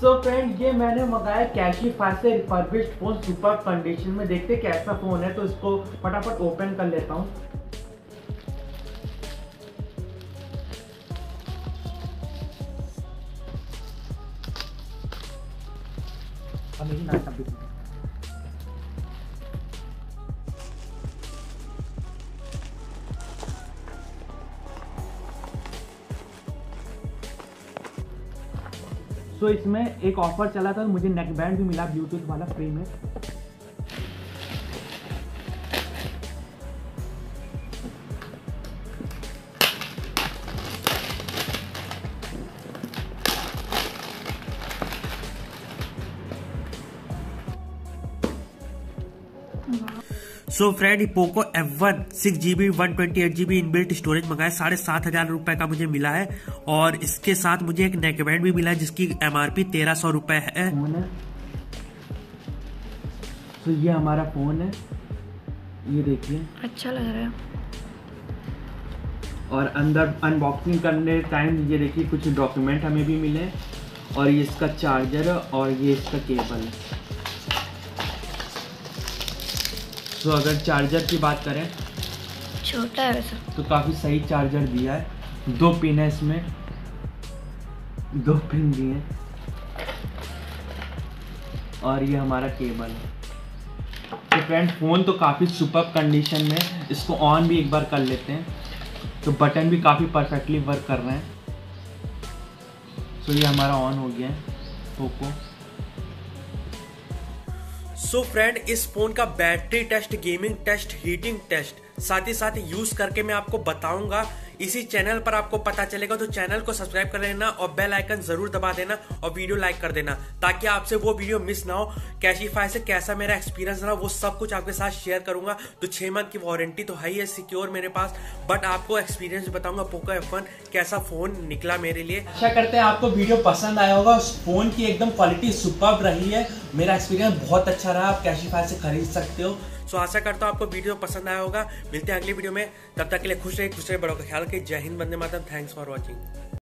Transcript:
सो so friend ये मैंने मंगाया कैशी फाइव से रिफर्बिश्ड फ़ोन सुपर कंडीशन में। देखते कैसा फ़ोन है तो इसको फटाफट ओपन कर लेता हूँ। अभी मेरी नाक अब भी- सो इसमें एक ऑफ़र चला था मुझे नेक बैंड भी मिला ब्लूटूथ वाला फ्री में। So friend Poco F one six G B one twenty eight G B inbuilt storage मंगाया साढ़े सात हज़ार रुपए का मुझे मिला है और इसके साथ मुझे एक नेकबैंड भी मिला है जिसकी एम आर पी तेरह सौ रुपए है। है। तो ये हमारा फ़ोन है। ये देखिए। अच्छा लग रहा है। और अंदर अनबॉक्सिंग करने टाइम ये देखिए कुछ डॉक्यूमेंट हमें भी मिले और ये इसका चार्जर और ये इसका केबल है। तो अगर चार्जर की बात करें छोटा है वैसा। तो काफ़ी सही चार्जर दिया है। दो पिन है इसमें। दो पिन दिए हैं। और ये हमारा केबल है। तो फ्रेंड फ़ोन तो काफ़ी सुपर कंडीशन में इसको ऑन भी एक बार कर लेते हैं। तो बटन भी काफ़ी परफेक्टली वर्क कर रहे हैं। तो ये हमारा ऑन हो गया है। पोको सो so फ्रेंड इस फ़ोन का battery test gaming test heating test साथ ही साथ यूज़ करके मैं आपको बताऊँगा। इसी चैनल पर आपको पता चलेगा तो चैनल को सब्सक्राइब कर लेना और बेल आइकन ज़रूर दबा देना और वीडियो लाइक कर देना, ताकि आपसे वो वीडियो मिस ना हो। कैशीफाई से कैसा मेरा एक्सपीरियंस रहा, वो सब कुछ आपके साथ शेयर करूँगा। तो छह मंथ की वारंटी तो है ही, है सिक्योर मेरे पास। बट आपको एक्सपीरियंस बताऊँगा पोको एफ़ कैसा फ़ोन निकला मेरे लिए। आशा करते हैं, आपको वीडियो पसंद आया होगा फ़ोन की एकदम क्वालिटी सुपर रही है। मेरा एक्सपीरियंस बहुत अच्छा रहा, आप कैशीफाई से खरीद सकते हो। सो आशा करता हूँ आपको वीडियो पसंद आया होगा। मिलते हैं अगली वीडियो में। तब तक के लिए खुश रहे खुश रहे बड़ों का ख्याल रखिए। जय हिंद बंदे माधव थैंक्स फॉर वॉचिंग